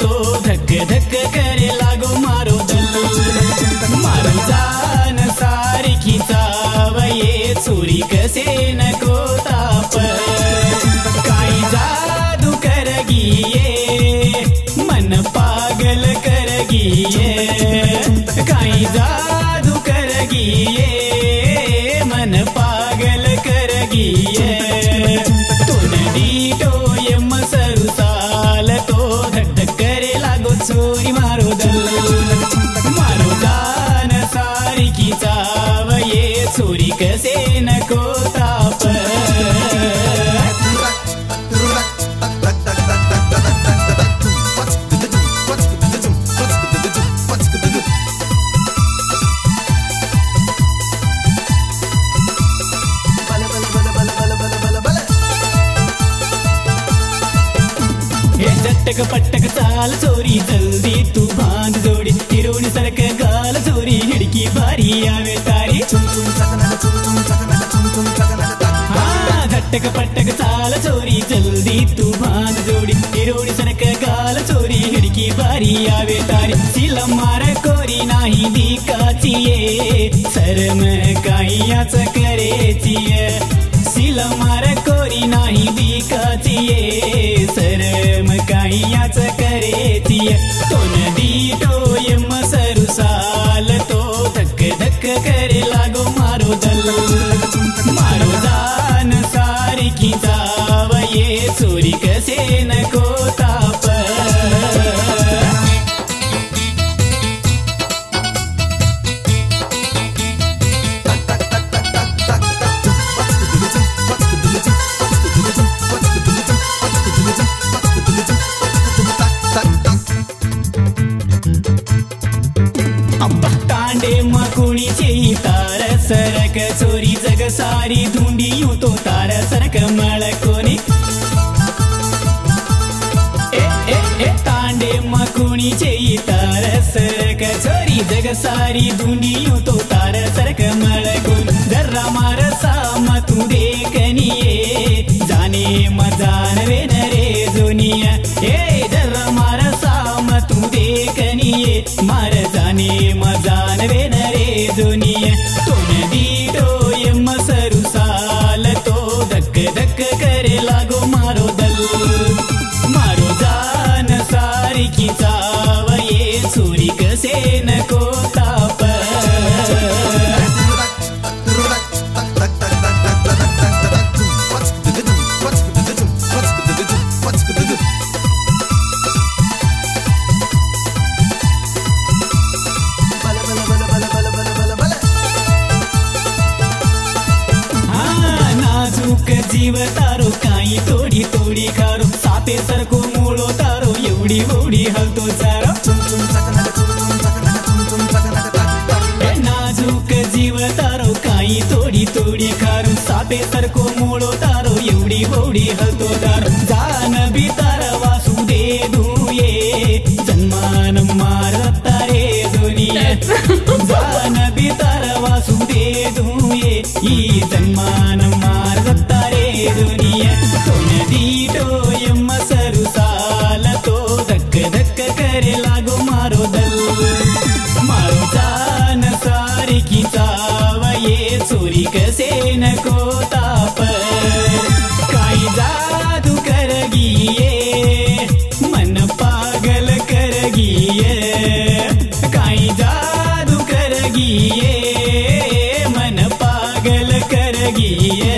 तो धक धक करे लागो मारो मारो जान सारी खिचाव ये चोरी कसे नको ताप काही जादू करगी ये। मन पागल करगी ये चोरी कसे नको ताप हे पटक चाल चोरी जल्दी तू बाँध जोडी। हिरोणी सरक गाल चोरी हिडकी भारी, आवे तारी पटक चाल चोरी जल्दी तू बाँध जोडी हिरोणी सरक गाल चोरी हिडकी भारी आवे तारी सिला मार कोरी नाही दिकाची ये सरम काही याच करेची ये सिला मार कोरी नाही दिकाची ये सरम काही याच करेची ये तो नदी तो तांडे मकुणीचे तार सरक चोरी जग सारी धुंडी यू तो तार सरक मळ कोणी. ए ए ए तांडे मकुणीचे तार सरक चोरी जग सारी धुंडी यू तो तार सरक मळ कोणी. जर्रा मारसा साम तू देखनिये जाने मजानवे तू देखनिये, मार जाने, मजान वे रे जोनिया तो दी तो ये मसरु साल तो धक धक करे लागो मारो मुख जीव तारो काई तोडी तोडी खारो सापे सरको मुळो तारो, एवढी ओढी हलतो जीव तारो काही तोडी तोडी खारो सापे सरको तारो दारो जान जन्मान मार तारे दुनिया. जान बी तार वासू दे जन्मान ఎదునియ తొనదీటోయమ్మ సరుసాలతో దక్క దక్క కరెలాగు మారుదల్. మారుతాన సారికి తావయే సురిక సేన కోతాప కాయిదాదు కరగియే మన పాగల కరగియే. కాయిదాదు కరగియే మన పాగల కరగియే.